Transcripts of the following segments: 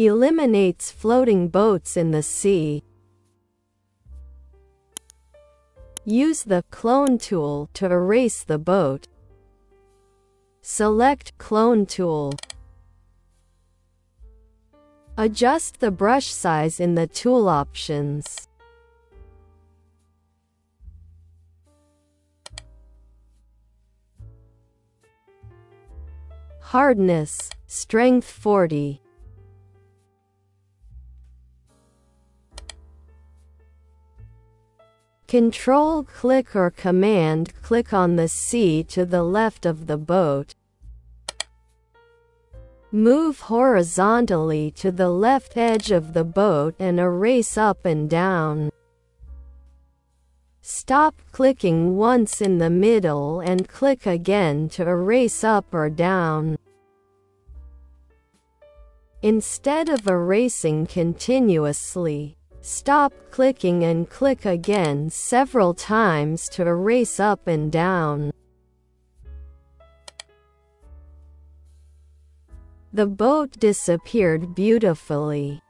Eliminates floating boats in the sea. Use the Clone tool to erase the boat. Select Clone tool. Adjust the brush size in the tool options. Hardness, Strength 40. Control click or command click on the sea to the left of the boat. Move horizontally to the left edge of the boat and erase up and down. Stop clicking once in the middle and click again to erase up or down. Instead of erasing continuously, Stop clicking and click again several times to erase up and down. The boat disappeared beautifully.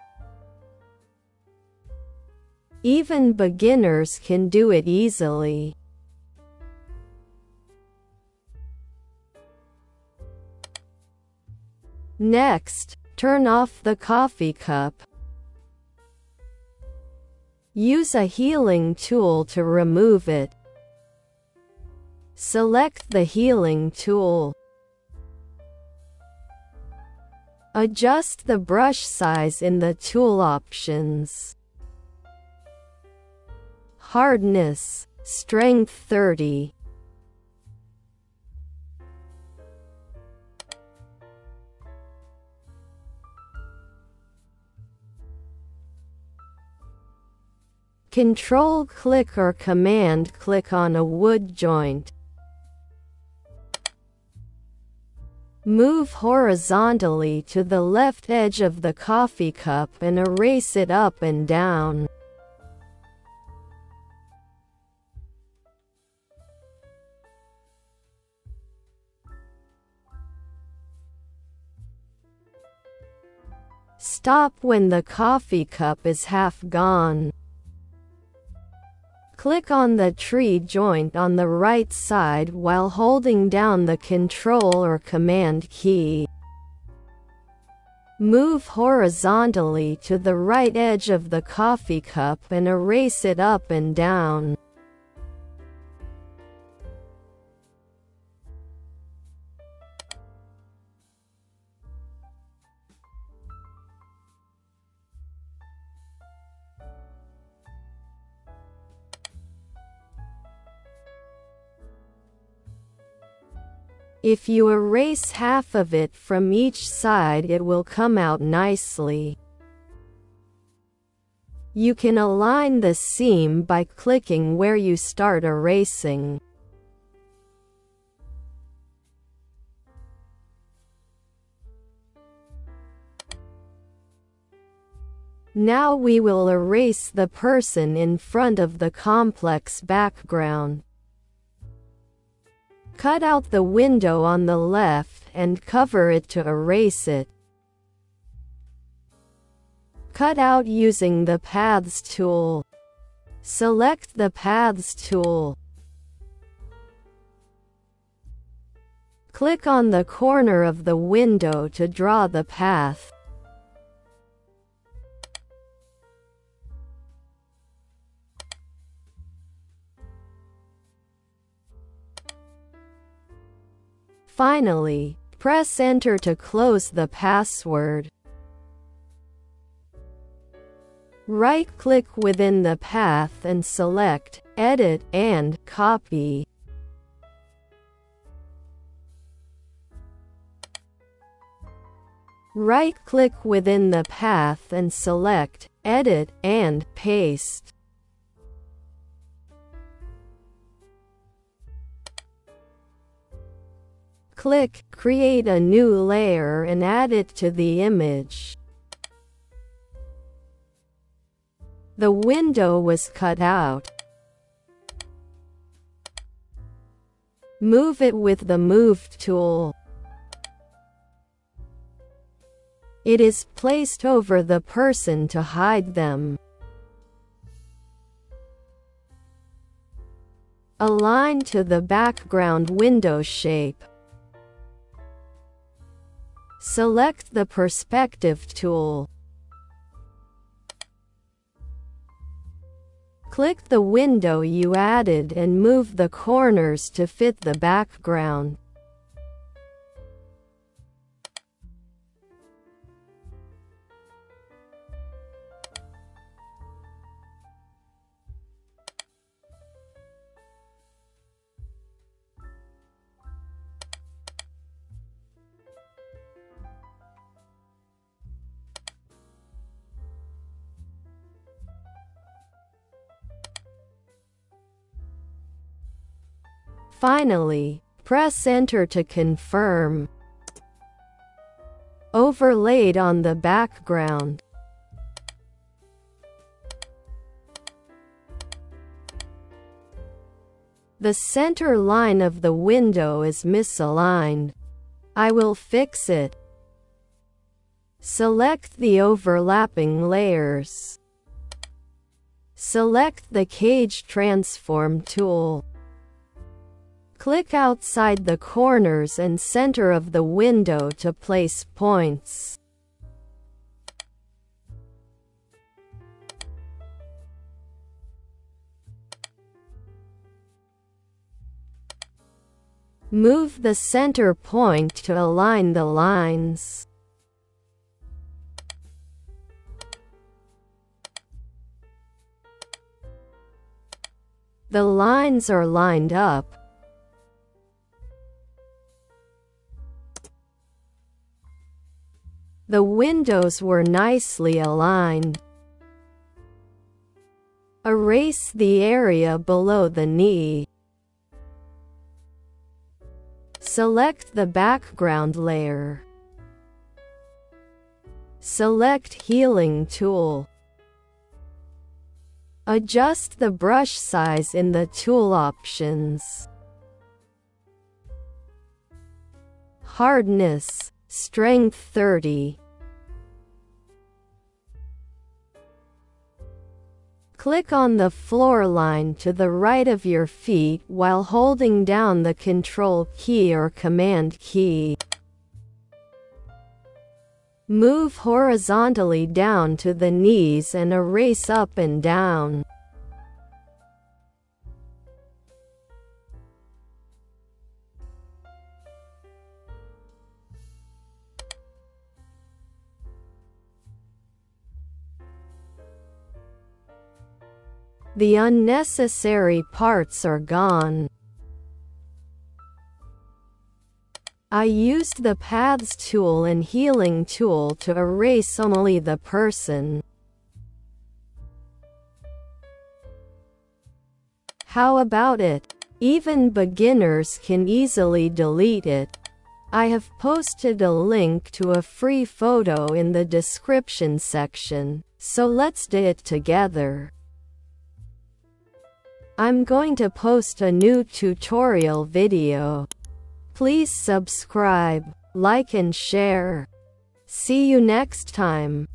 Even beginners can do it easily. Next, turn off the coffee cup. Use a healing tool to remove it. Select the healing tool. Adjust the brush size in the tool options. Hardness, Strength 30. Control click or command click on a wood joint. Move horizontally to the left edge of the coffee cup and erase it up and down. Stop when the coffee cup is half gone. Click on the tree joint on the right side while holding down the Control or Command key. Move horizontally to the right edge of the coffee cup and erase it up and down. If you erase half of it from each side it will come out nicely. You can align the seam by clicking where you start erasing. Now we will erase the person in front of the complex background. Cut out the window on the left and cover it to erase it. Cut out using the Paths tool. Select the Paths tool. Click on the corner of the window to draw the path. Finally, press enter to close the password. Right-click within the path and select Edit and Copy. Right-click within the path and select Edit and Paste. Click Create a new layer and add it to the image. The window was cut out. Move it with the Move tool. It is placed over the person to hide them. Align to the background window shape. Select the Perspective tool. Click the window you added and move the corners to fit the background. Finally, press enter to confirm. Overlaid on the background. The center line of the window is misaligned. I will fix it. Select the overlapping layers. Select the Cage Transform tool. Click outside the corners and center of the window to place points. Move the center point to align the lines. The lines are lined up. The windows were nicely aligned. Erase the area below the knee. Select the background layer. Select Healing tool. Adjust the brush size in the tool options. Hardness Strength 30. Click on the floor line to the right of your feet while holding down the Control key or Command key. Move horizontally down to the knees and erase up and down. The unnecessary parts are gone. I used the Paths tool and Healing tool to erase only the person. How about it? Even beginners can easily delete it. I have posted a link to a free photo in the description section, so let's do it together. I'm going to post a new tutorial video. Please subscribe, like and share. See you next time.